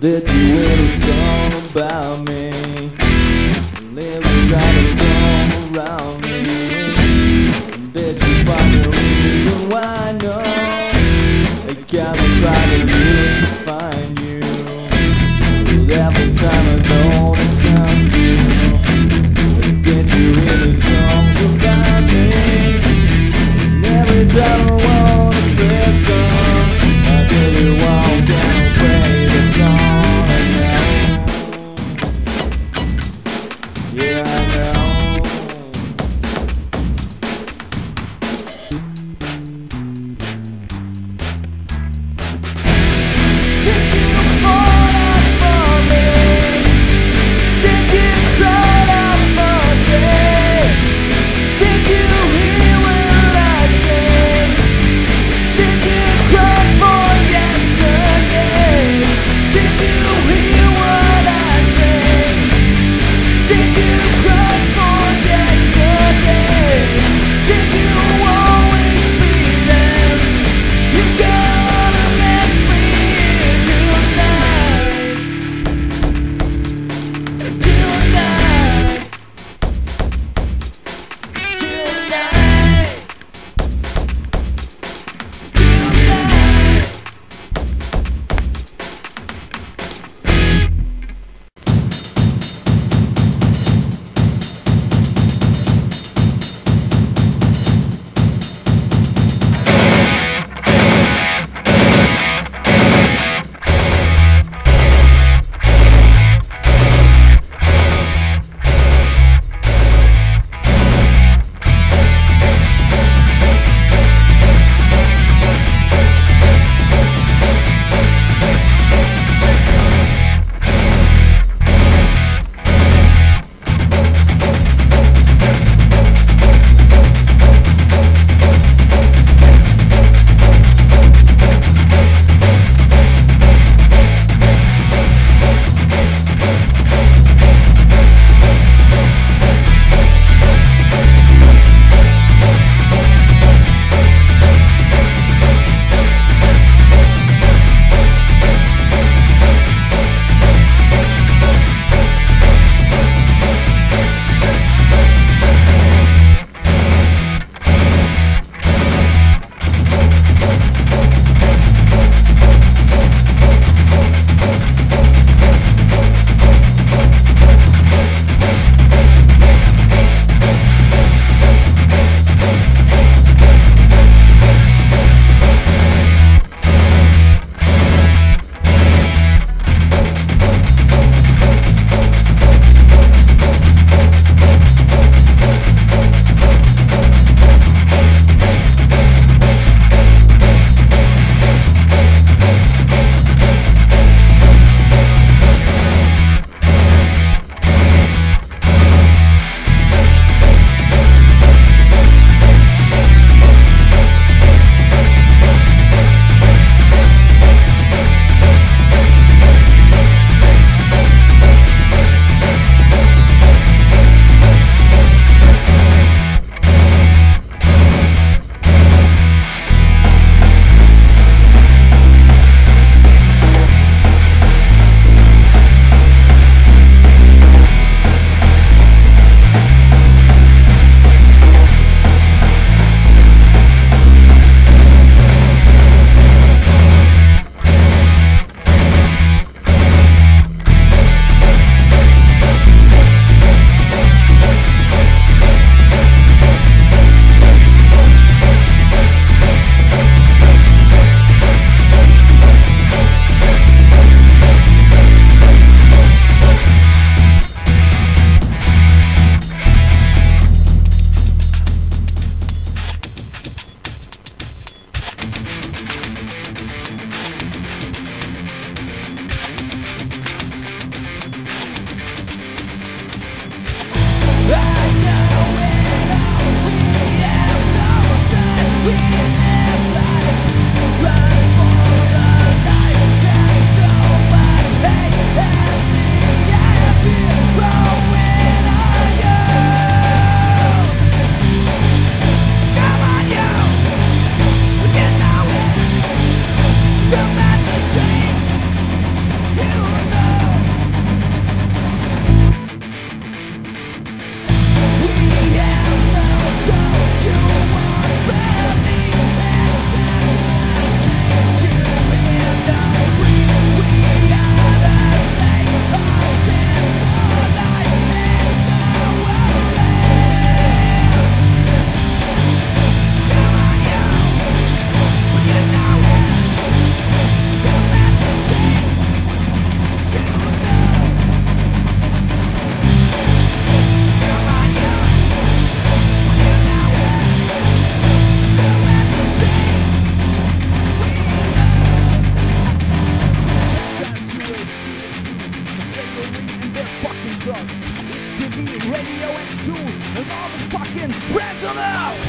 Did you a song about me? drugs. It's TV, radio, and school, and all the fucking friends of them.